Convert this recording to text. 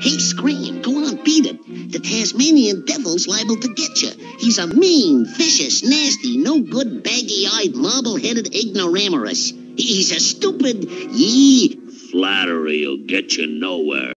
Hey, Scram, go on, beat him. The Tasmanian devil's liable to get you. He's a mean, vicious, nasty, no good, baggy-eyed, marble-headed ignoramus. He's a stupid, Ye, Flattery'll get you nowhere.